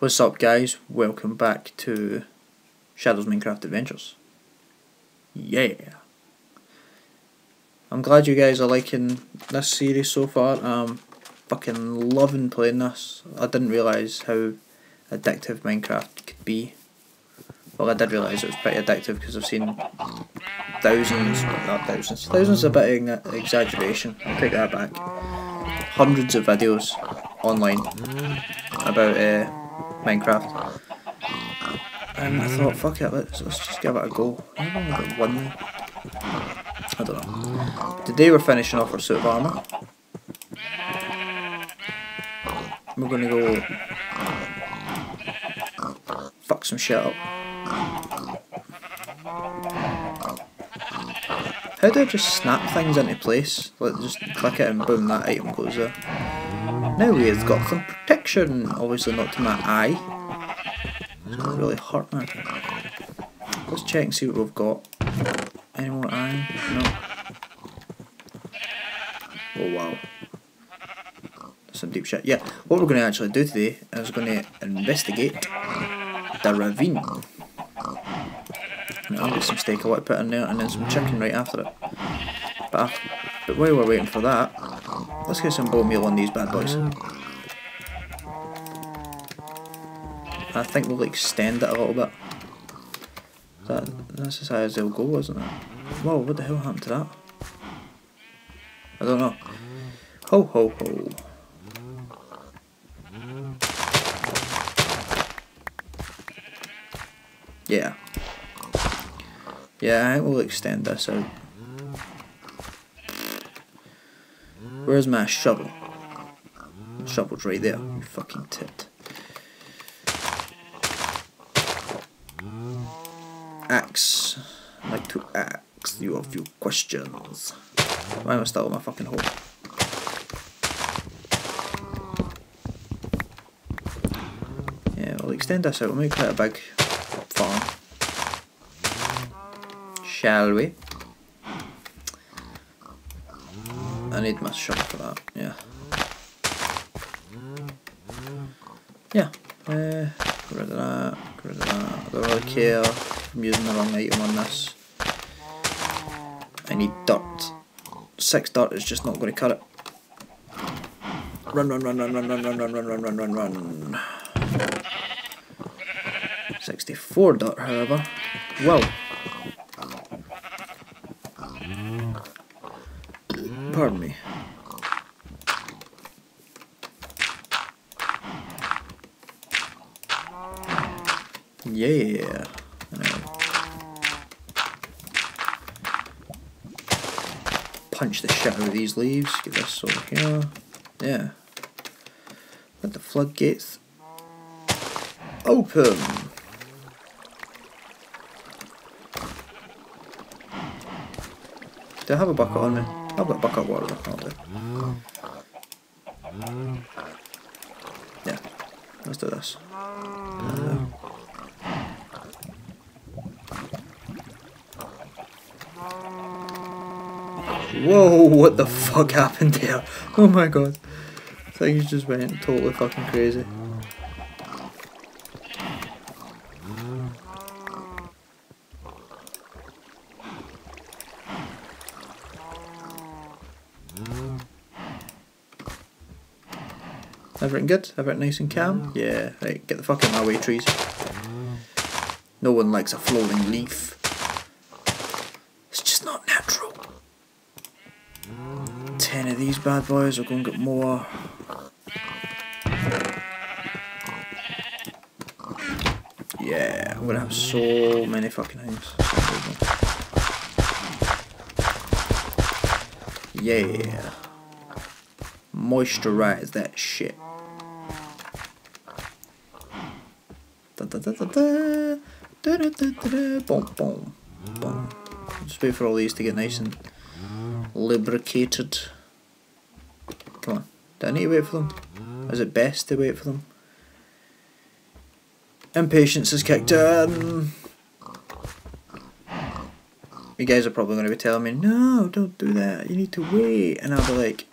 What's up guys, welcome back to Shadows Minecraft Adventures. Yeah! I'm glad you guys are liking this series so far, I'm fucking loving playing this. I didn't realise how addictive Minecraft could be. Well I did realise it was pretty addictive because I've seen thousands, not thousands, thousands a bit of exaggeration, I'll take that back. Hundreds of videos online about uh, Minecraft. And I thought, fuck it, let's, let's just give it a go. Got one. I don't know. Today we're finishing off our suit of armour. We're gonna go fuck some shit up. How do I just snap things into place? Like just click it and boom, that item goes there. Now we've got some protection, obviously not to my eye. It's gonna really hurt me. Let's check and see what we've got. Any more iron? No. Oh wow. Some deep shit. Yeah, what we're going to actually do today is going to investigate the ravine. I'll get some steak I want to put in there and then some chicken right after it. But, after, but while we're waiting for that, let's get some bone meal on these bad boys. I think we'll extend it a little bit. That, that's as high as they'll go, isn't it? Whoa, what the hell happened to that? I don't know. Ho ho ho. Yeah. Yeah, I will extend this out. Where's my shovel? shovel's right there, you fucking tit. Axe. I'd like to ask you a few questions. Why am I still in my fucking hole? Yeah, we'll extend this out. We'll make quite a big farm. Shall we? I need my shovel for that, yeah. Yeah, uh, get rid of that, get rid of that. I don't really care I'm using the wrong item on this. I need dirt. Six dirt is just not going to cut it. Run, run, run, run, run, run, run, run, run, run, run, run, run. 64 dirt, however. Well. Pardon me. Yeah. Punch the shit out of these leaves. Get this over here. Yeah. Let the floodgates open. Do I have a bucket on me? Dobra, baka worda. Yeah, let's do this. Whoa, what the fuck happened here? Oh my god. Things just went totally fucking crazy. Everything good? Everything nice and calm? Yeah, right, get the fuck out of my way, trees. No one likes a floating leaf. It's just not natural. ten of these bad boys, we're going to get more. Yeah, I'm going to have so many fucking things. Yeah. Moisturize that shit. Da da da da da. Da da da da da. Boom, boom, boom. Just wait for all these to get nice and lubricated. Come on. Do I need to wait for them? Is it best to wait for them? Impatience has kicked in. You guys are probably going to be telling me, no, don't do that. You need to wait. And I'll be like,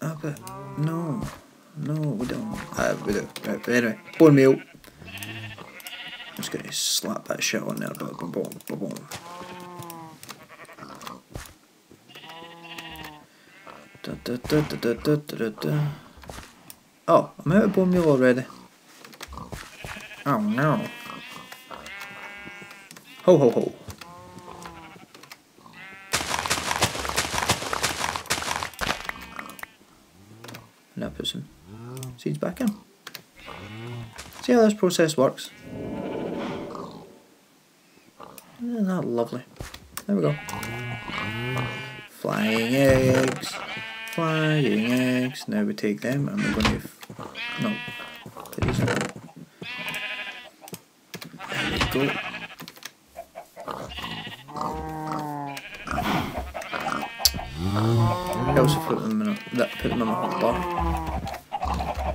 oh, but no. No, we don't. Uh, we do. Right, anyway, bone meal. I'm just gonna slap that shit on there. Boom, boom, boom, boom. Oh, I'm out of bone meal already. Oh no. Ho ho ho. Now put some seeds back in. See how this process works? Eh, Isn't that lovely? There we go. Flying eggs. Flying eggs. Now we take them and we're going to... No. These in. There we go. I also put them in a, that put them in a hot bar.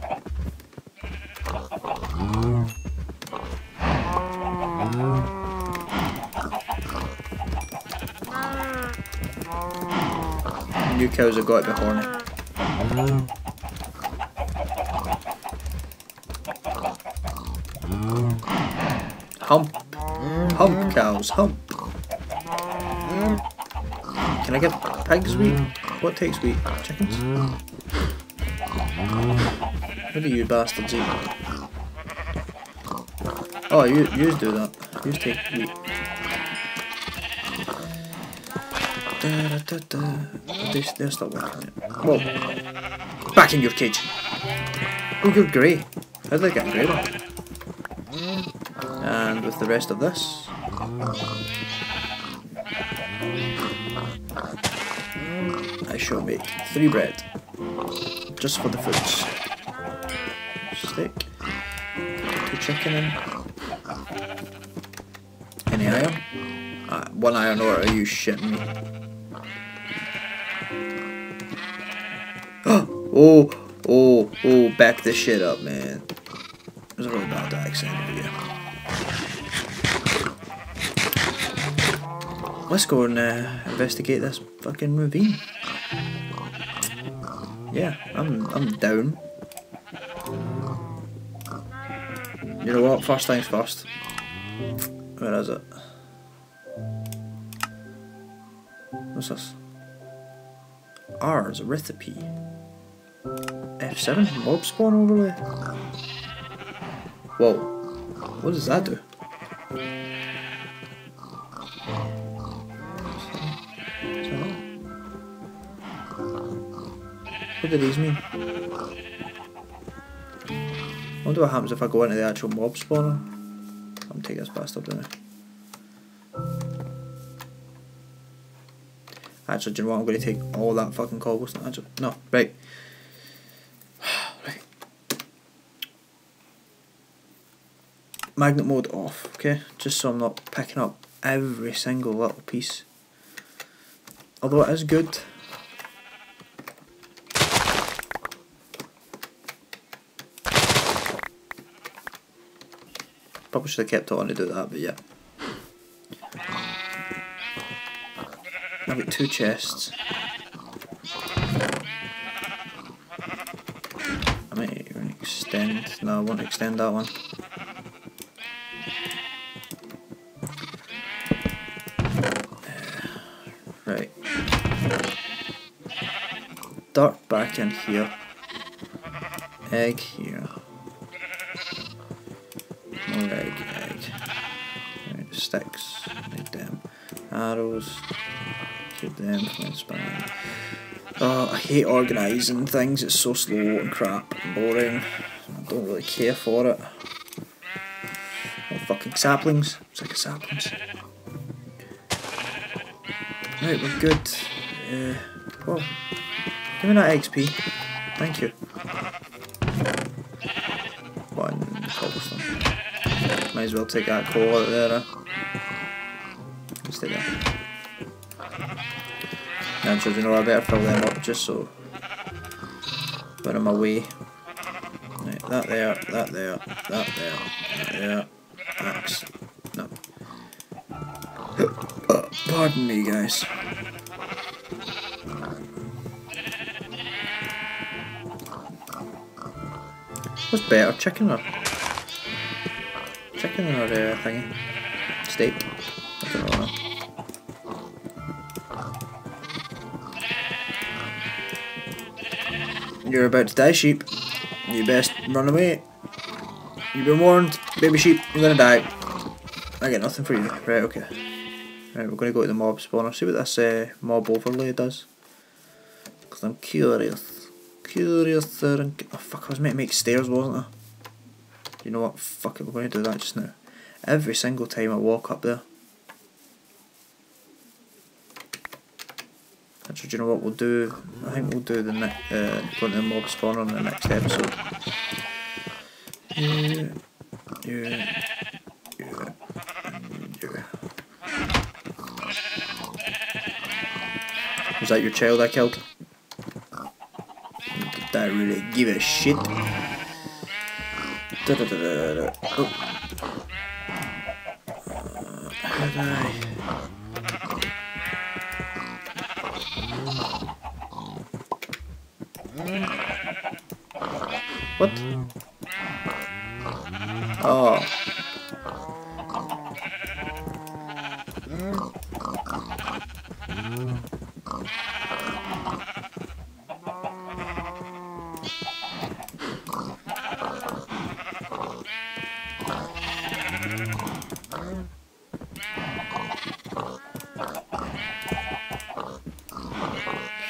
Cows have got the be horny. Hump. Hump cows, hump. Can I get pigs wheat? What takes wheat? Chickens? What do you bastards eat? Oh, you you do that. You take wheat. They, they're still working it. Back in your cage. Oh, you're grey. How did I get grey one? And with the rest of this. I shall make three bread. Just for the foods. Steak. Two chicken in. Any iron? Uh, one iron ore, are you shitting me? Oh, oh, oh, back this shit up, man. It was really bad accent here. Let's go and uh, investigate this fucking ravine. Yeah, I'm I'm down. You know what? First things first. Where is it? What's this? R's recipe. F7 mob spawn overlay. Whoa. What does that do? What do these mean? I wonder what happens if I go into the actual mob spawner. I'm take this bastard down Actually, do you know what? I'm going to take all that fucking cobblestone. Actually, no, right. Magnet mode off, okay? Just so I'm not picking up every single little piece. Although it is good. Probably should have kept it on to do that, but yeah. I've got two chests. I might even extend. No, I won't extend that one. Dirt back in here. Egg here. More egg, egg. Right, sticks. Need them. Arrows. Keep them my spine. Oh, I hate organising things, it's so slow and crap and boring. I don't really care for it. Oh, fucking saplings. It's saplings. Right, we're good. Uh, whoa. Give me that XP. Thank you. One cobblestone. Might as well take that coal out there. Take that. Now, children, know I better fill them up just so when I'm away. Right, that there, that there, that there, that there. Axe. No. Pardon me, guys. What's better, chicken or? chicken or uh, thingy? Steak? I don't know. You're about to die, sheep. You best run away. You've been warned, baby sheep, you're gonna die. I get nothing for you. Right, okay. Right, we're gonna go to the mob spawner, see what this uh, mob overlay does. Because I'm curious. Curious there. Oh fuck, I was meant to make stairs, wasn't I? You know what, fuck it, we're gonna do that just now. Every single time I walk up there. Actually, do you know what we'll do? I think we'll do the next, uh, go to the mob spawner in the next episode. Yeah, yeah, yeah, yeah. Was that your child I killed? I really give a shit? Da, da, da. Oh. What? Oh.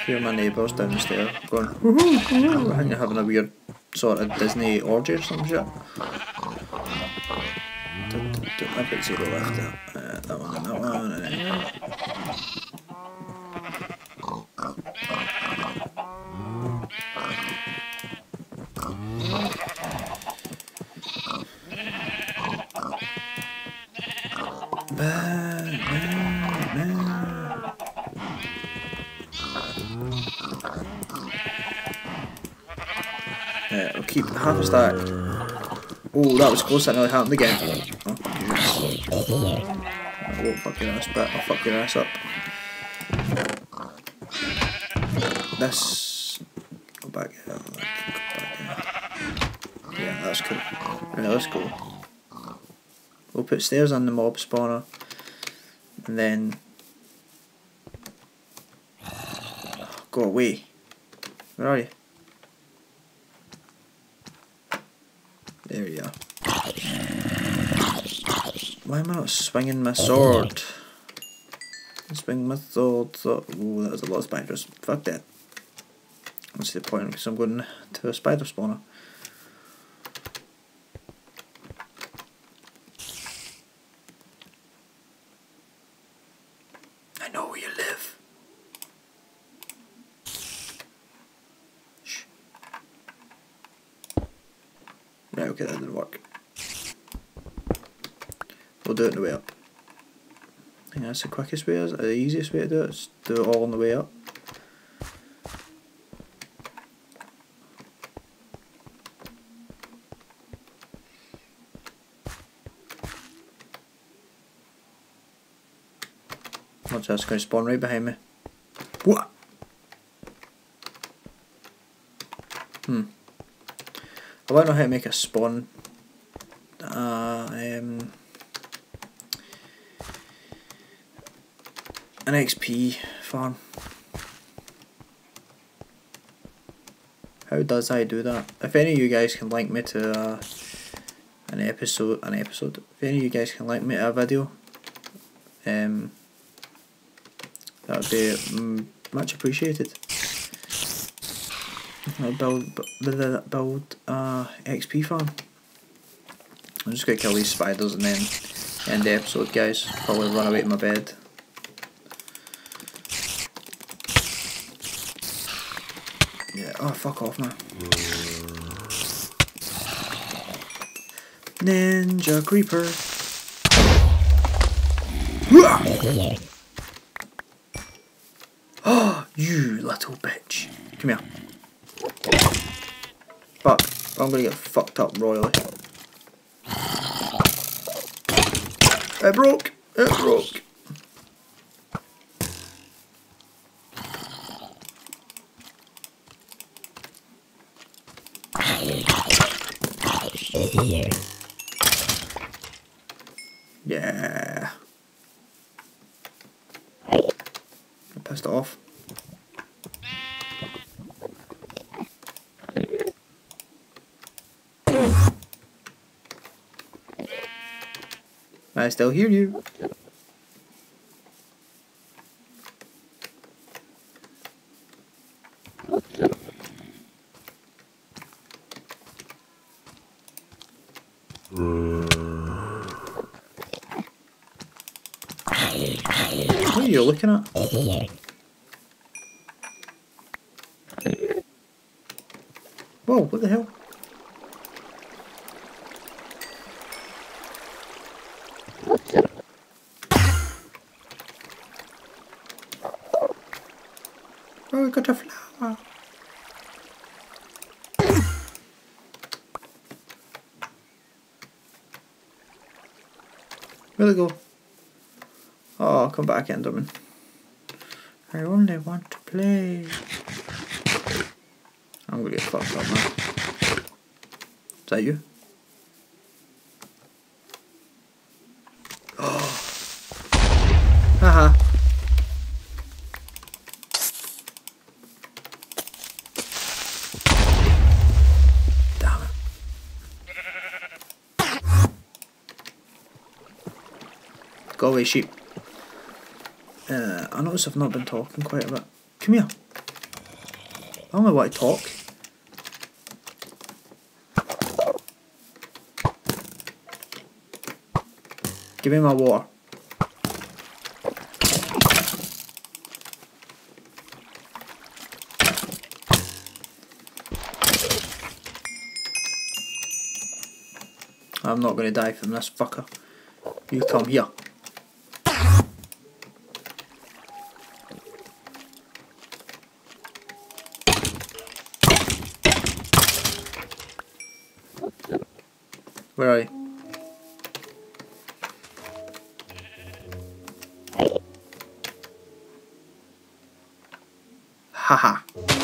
Hear my neighbours down the stair going. I think they're having a weird sort of Disney orgy or some shit. I've got zero left there. Uh, that one and that one and then... Ba, ba, ba. Uh, yeah, we'll keep half a stack. Oh, that was close, that nearly happened again. Oh. I won't fuck your ass, but I'll fuck your ass up. This... Go back here. Go back here. Yeah, that's cool. Right, let's go. We'll put stairs on the mob spawner. And then... Go away. Where are you? There you are. Why am I not swinging my sword? Swing my sword. So, ooh, that was a lot of spiders. Fuck that. What's the point? Because I'm going to a spider spawner. I know where you live. Shh. Right, okay, that didn't work. We'll do it on the way up. I think that's the quickest way, is the easiest way to do it, is do it all on the way up. Watch that's going to spawn right behind me. What? Hmm. I know how to make a spawn. Uh, um, an XP farm. How does I do that? If any of you guys can link me to uh, an episode, an episode. If any of you guys can link me to a video, um, that would be mm, much appreciated. I'll build build, build uh, XP farm. I'm just gonna kill these spiders and then end the episode, guys. Probably run away to my bed. Yeah. Oh, fuck off now. Ninja creeper. Oh, you little bitch. Come here. Fuck. I'm gonna get fucked up royally. It broke. It broke. Yeah. I pissed it off. I still hear you. Are looking at? Whoa, what the hell? Oh, I got a flower. Where'd it go? Oh, come back, Enderman. I only want to play. I'm gonna get fucked up now. Is that you? Oh. Haha. Go away, sheep. Uh, I notice I've not been talking quite a bit. Come here. I only want to talk. Give me my water. I'm not going to die from this fucker. You come here. Where are you? Haha.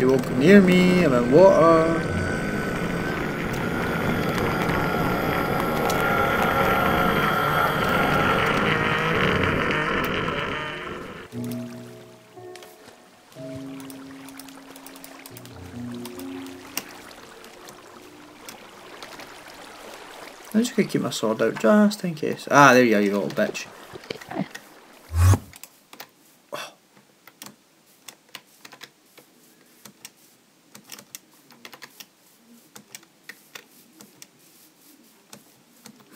You won't come near me, I'm water. I'm just gonna keep my sword out just in case. Ah, there you are, you little bitch.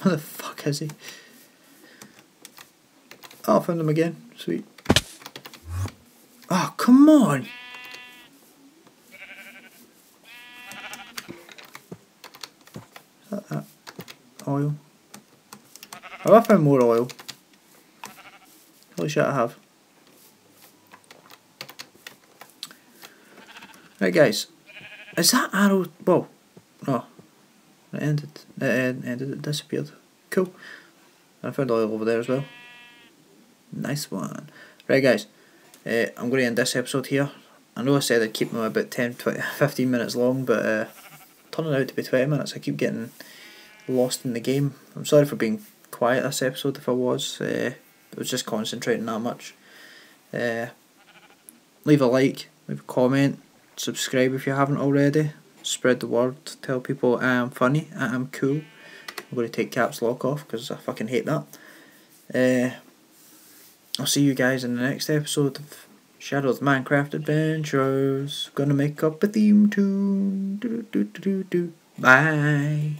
Where the fuck is he? Oh, I found him again. Sweet. Oh, come on! That? Oil? Have I found more oil? Holy shit, I have. Right, guys. Is that arrow... Whoa. Ended. En- ended. Disappeared. Cool. I found oil over there as well. Nice one. Right, guys. Uh, I'm going to end this episode here. I know I said I'd keep them about 10, 20, 15 minutes long, but uh, turning out to be 20 minutes. I keep getting lost in the game. I'm sorry for being quiet this episode if I was. Uh, I was just concentrating that much. Uh, leave a like, leave a comment, subscribe if you haven't already. Spread the word, tell people I am funny, I am cool. I'm going to take caps lock off because I fucking hate that. Uh, I'll see you guys in the next episode of Shadow's Minecraft Adventures. Gonna make up a theme tune. Do, do, do, do, do. Bye.